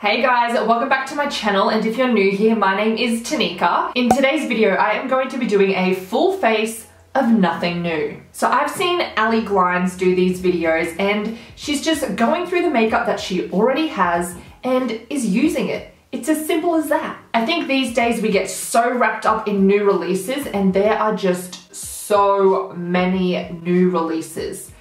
Hey guys, welcome back to my channel and if you're new here, my name is Tanika. In today's video, I am going to be doing a full face of nothing new. So I've seen Allie Glines do these videos and she's just going through the makeup that she already has and is using it. It's as simple as that. I think these days we get so wrapped up in new releases and there are just so many new releases.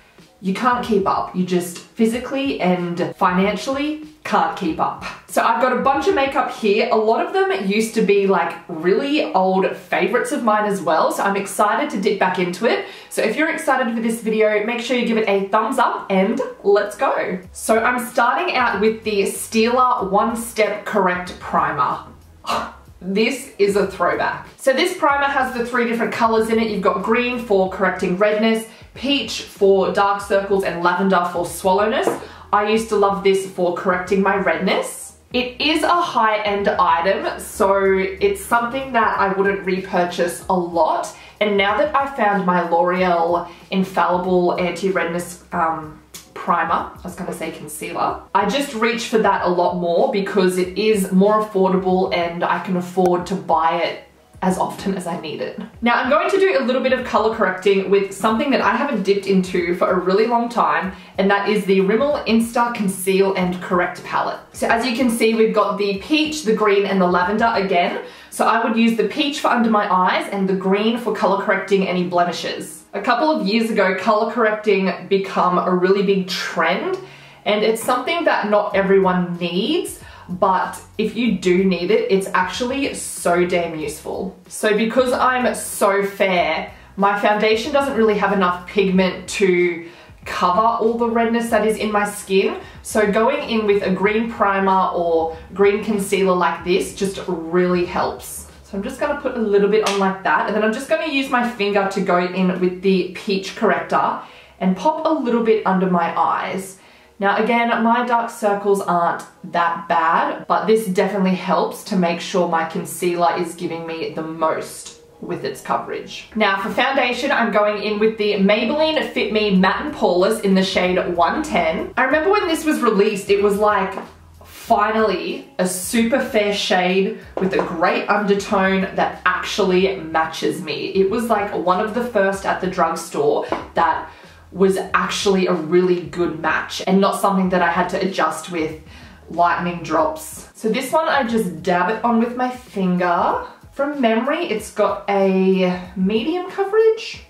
You can't keep up. You just physically and financially can't keep up. So I've got a bunch of makeup here. A lot of them used to be like really old favorites of mine as well. So I'm excited to dip back into it. So if you're excited for this video, make sure you give it a thumbs up and let's go. So I'm starting out with the Stila One Step Correct Primer. This is a throwback. So this primer has the three different colors in it. You've got green for correcting redness, peach for dark circles, and lavender for sallowness. I used to love this for correcting my redness. It is a high-end item, so it's something that I wouldn't repurchase a lot. And now that I found my L'Oreal Infallible Anti-Redness um, primer, I was gonna say concealer, I just reach for that a lot more because it is more affordable and I can afford to buy it as often as I need it. Now I'm going to do a little bit of color correcting with something that I haven't dipped into for a really long time and that is the Rimmel Insta Conceal and Correct palette. So as you can see we've got the peach, the green and the lavender again. So I would use the peach for under my eyes and the green for color correcting any blemishes. A couple of years ago color correcting become a really big trend and it's something that not everyone needs but if you do need it, it's actually so damn useful. So because I'm so fair, my foundation doesn't really have enough pigment to cover all the redness that is in my skin. So going in with a green primer or green concealer like this just really helps. So I'm just gonna put a little bit on like that and then I'm just gonna use my finger to go in with the peach corrector and pop a little bit under my eyes. Now again, my dark circles aren't that bad, but this definitely helps to make sure my concealer is giving me the most with its coverage. Now for foundation, I'm going in with the Maybelline Fit Me Matte and Poreless in the shade 110. I remember when this was released, it was like, finally, a super fair shade with a great undertone that actually matches me. It was like one of the first at the drugstore that was actually a really good match and not something that I had to adjust with lightning drops. So this one I just dab it on with my finger. From memory, it's got a medium coverage.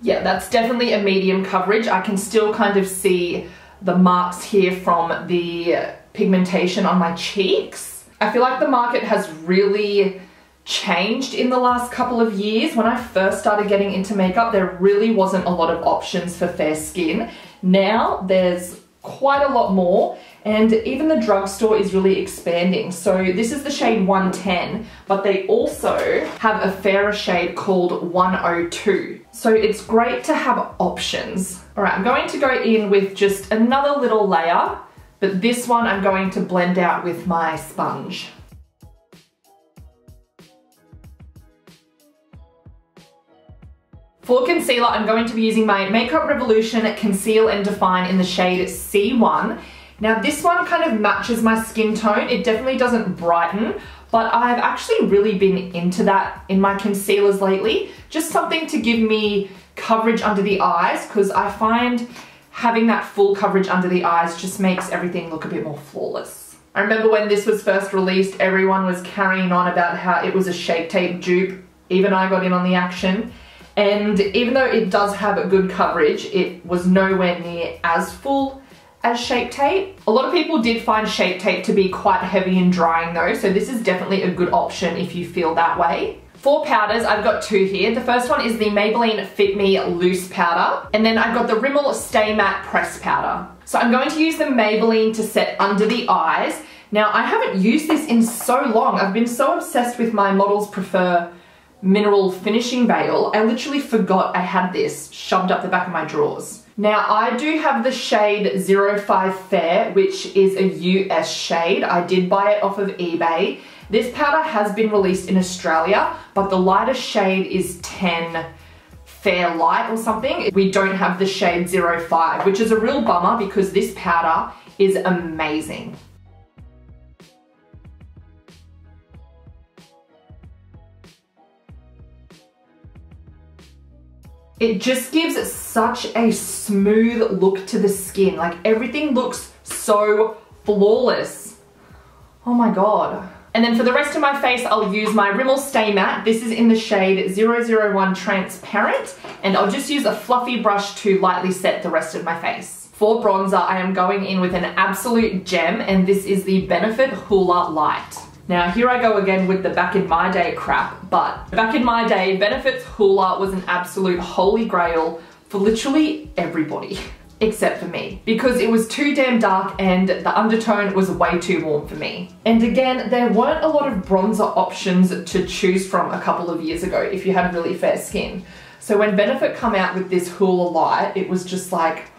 Yeah, that's definitely a medium coverage. I can still kind of see the marks here from the pigmentation on my cheeks. I feel like the market has really changed in the last couple of years. When I first started getting into makeup, there really wasn't a lot of options for fair skin. Now there's quite a lot more and even the drugstore is really expanding. So this is the shade 110, but they also have a fairer shade called 102. So it's great to have options. All right, I'm going to go in with just another little layer but this one I'm going to blend out with my sponge. For concealer, I'm going to be using my Makeup Revolution Conceal and Define in the shade C1. Now this one kind of matches my skin tone. It definitely doesn't brighten, but I've actually really been into that in my concealers lately. Just something to give me coverage under the eyes because I find having that full coverage under the eyes just makes everything look a bit more flawless. I remember when this was first released, everyone was carrying on about how it was a Shape Tape dupe. Even I got in on the action. And even though it does have a good coverage, it was nowhere near as full as Shape Tape. A lot of people did find Shape Tape to be quite heavy and drying though, so this is definitely a good option if you feel that way. For powders, I've got two here. The first one is the Maybelline Fit Me Loose Powder. And then I've got the Rimmel Stay Matte Press Powder. So I'm going to use the Maybelline to set under the eyes. Now, I haven't used this in so long. I've been so obsessed with my Models Prefer Mineral Finishing Veil. I literally forgot I had this shoved up the back of my drawers. Now, I do have the shade 05 Fair, which is a US shade. I did buy it off of eBay. This powder has been released in Australia, but the lightest shade is 10 Fair Light or something. We don't have the shade 05, which is a real bummer because this powder is amazing. It just gives such a smooth look to the skin. Like everything looks so flawless. Oh my God. And then for the rest of my face, I'll use my Rimmel Stay Matte. This is in the shade 001 Transparent, and I'll just use a fluffy brush to lightly set the rest of my face. For bronzer, I am going in with an absolute gem, and this is the Benefit Hoola Lite. Now here I go again with the back in my day crap, but back in my day, Benefit's Hoola was an absolute holy grail for literally everybody except for me because it was too damn dark and the undertone was way too warm for me. And again, there weren't a lot of bronzer options to choose from a couple of years ago if you had really fair skin. So when Benefit come out with this Hoola Lite, it was just like,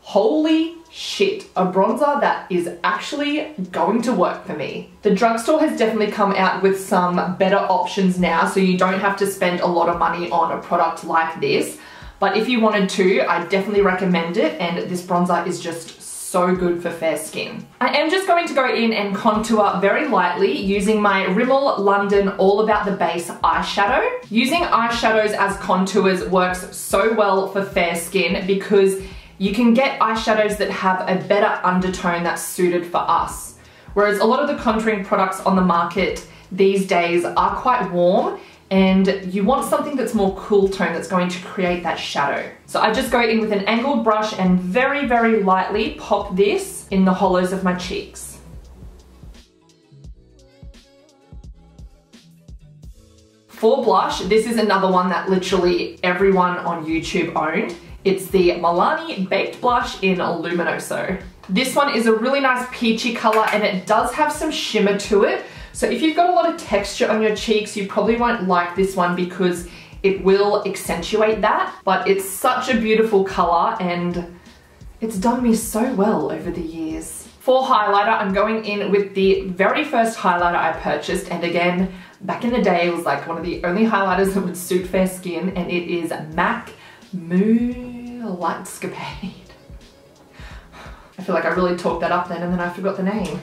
holy shit, a bronzer that is actually going to work for me. The drugstore has definitely come out with some better options now so you don't have to spend a lot of money on a product like this. But if you wanted to, I definitely recommend it and this bronzer is just so good for fair skin. I am just going to go in and contour very lightly using my Rimmel London All About the Base eyeshadow. Using eyeshadows as contours works so well for fair skin because you can get eyeshadows that have a better undertone that's suited for us. Whereas a lot of the contouring products on the market these days are quite warm and you want something that's more cool tone that's going to create that shadow. So I just go in with an angled brush and very, very lightly pop this in the hollows of my cheeks. For blush, this is another one that literally everyone on YouTube owned. It's the Milani Baked Blush in Luminoso. This one is a really nice peachy color and it does have some shimmer to it, so if you've got a lot of texture on your cheeks, you probably won't like this one because it will accentuate that, but it's such a beautiful color and it's done me so well over the years. For highlighter, I'm going in with the very first highlighter I purchased, and again, back in the day, it was like one of the only highlighters that would suit fair skin, and it is MAC Moo Lightscapade. I feel like I really talked that up then, and then I forgot the name.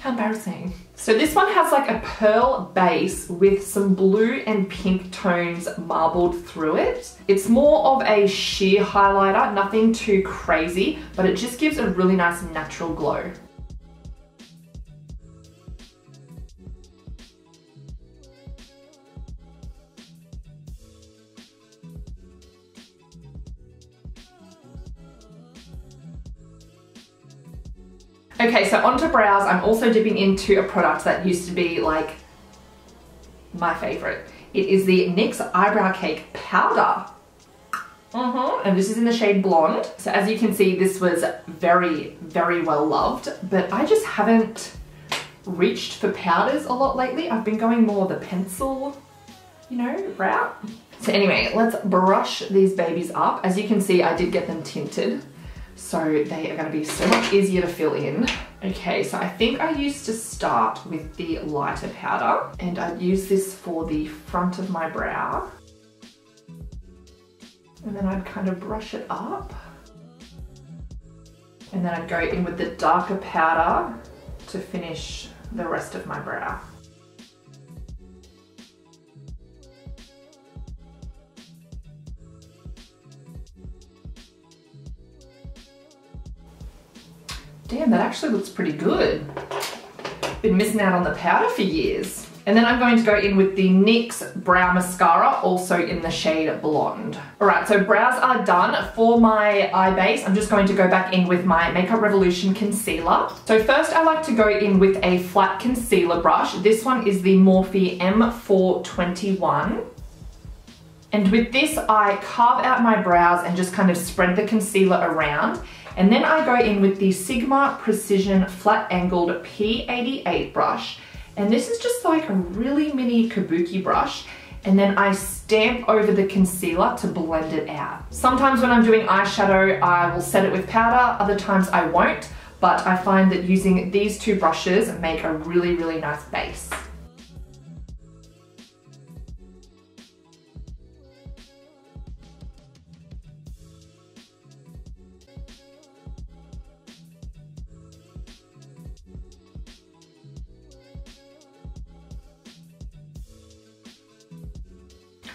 How embarrassing. So this one has like a pearl base with some blue and pink tones marbled through it. It's more of a sheer highlighter, nothing too crazy, but it just gives a really nice natural glow. Okay, so onto brows, I'm also dipping into a product that used to be like my favorite. It is the NYX Eyebrow Cake Powder. Mm -hmm. And this is in the shade Blonde. So as you can see, this was very, very well loved, but I just haven't reached for powders a lot lately. I've been going more the pencil, you know, route. So anyway, let's brush these babies up. As you can see, I did get them tinted. So they are gonna be so much easier to fill in. Okay, so I think I used to start with the lighter powder and I'd use this for the front of my brow. And then I'd kind of brush it up. And then I'd go in with the darker powder to finish the rest of my brow. Actually looks pretty good. Been missing out on the powder for years. And then I'm going to go in with the NYX Brow Mascara, also in the shade Blonde. All right, so brows are done. For my eye base, I'm just going to go back in with my Makeup Revolution Concealer. So first I like to go in with a flat concealer brush. This one is the Morphe M421. And with this, I carve out my brows and just kind of spread the concealer around. And then I go in with the Sigma Precision Flat Angled P88 brush. And this is just like a really mini kabuki brush. And then I stamp over the concealer to blend it out. Sometimes when I'm doing eyeshadow, I will set it with powder. Other times I won't. But I find that using these two brushes make a really, really nice base.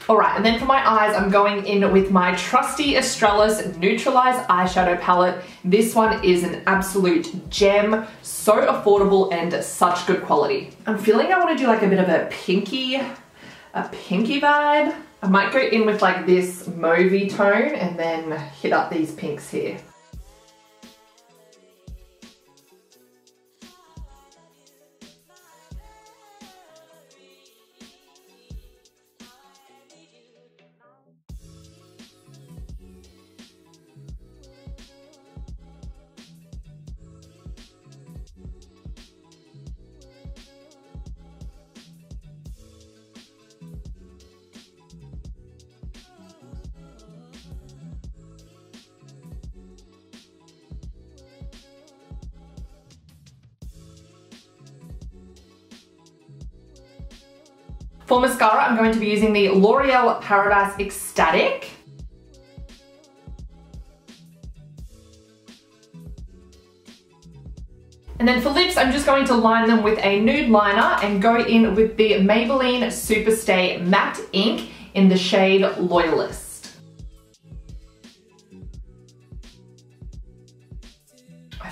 Alright, and then for my eyes, I'm going in with my trusty Australis Neutralize Eyeshadow Palette. This one is an absolute gem, so affordable and such good quality. I'm feeling I want to do like a bit of a pinky, a pinky vibe. I might go in with like this mauvey tone and then hit up these pinks here. For mascara, I'm going to be using the L'Oreal Paradise Extatic. And then for lips, I'm just going to line them with a nude liner and go in with the Maybelline Superstay Matte Ink in the shade Loyalist.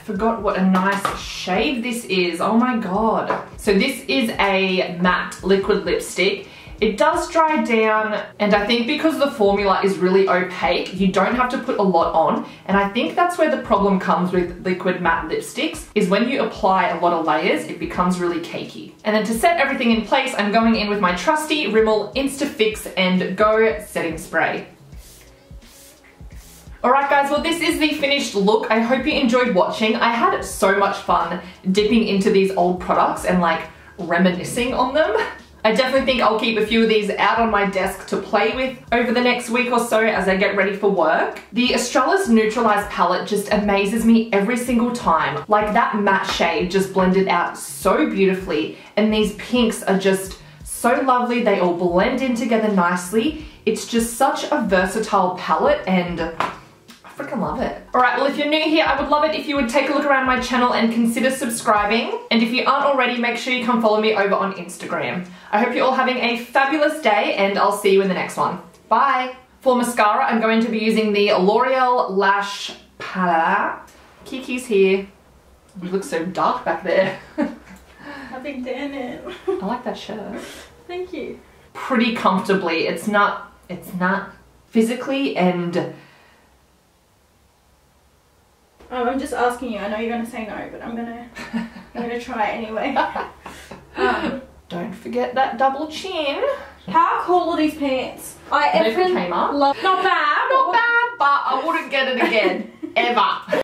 Forgot what a nice shade this is. Oh my God. So this is a matte liquid lipstick. It does dry down and I think because the formula is really opaque, you don't have to put a lot on. And I think that's where the problem comes with liquid matte lipsticks is when you apply a lot of layers, it becomes really cakey. And then to set everything in place, I'm going in with my trusty Rimmel Instafix and Go Setting Spray. Alright guys, well this is the finished look. I hope you enjoyed watching. I had so much fun dipping into these old products and like reminiscing on them. I definitely think I'll keep a few of these out on my desk to play with over the next week or so as I get ready for work. The Australis Neutralize palette just amazes me every single time. Like that matte shade just blended out so beautifully and these pinks are just so lovely. They all blend in together nicely. It's just such a versatile palette and freaking love it. Alright, well if you're new here, I would love it if you would take a look around my channel and consider subscribing. And if you aren't already, make sure you come follow me over on Instagram. I hope you're all having a fabulous day and I'll see you in the next one. Bye! For mascara, I'm going to be using the L'Oreal Lash Palette. Kiki's here. You look so dark back there. I've been doing it. I like that shirt. Thank you. Pretty comfortably. It's not, it's not physically and um, I'm just asking you. I know you're gonna say no, but I'm gonna I'm gonna try anyway. Um, Don't forget that double chin. How cool are these pants? I They came up. love. Not bad. Not bad, but I wouldn't get it again. Ever.